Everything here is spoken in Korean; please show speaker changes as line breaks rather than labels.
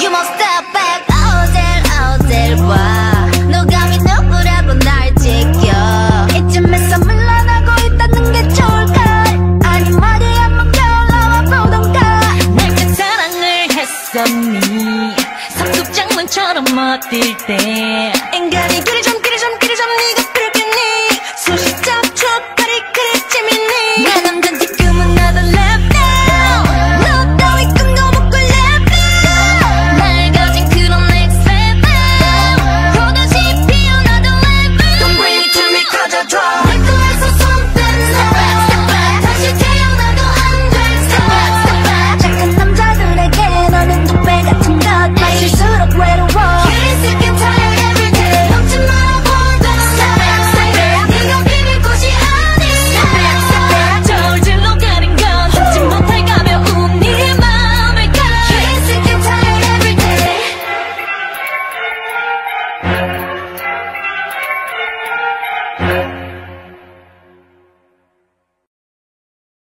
You must step back. 어딜 어딜 와. 너가 왜 누구라고 날 지켜.
이쯤에서 물러나고 있다는 게 좋을까? 아니 말이 한번 뭐 별나와 보던가.
내게 사랑을 했었니? 삼국장문처럼 어딜 때. 인간이 그리 좀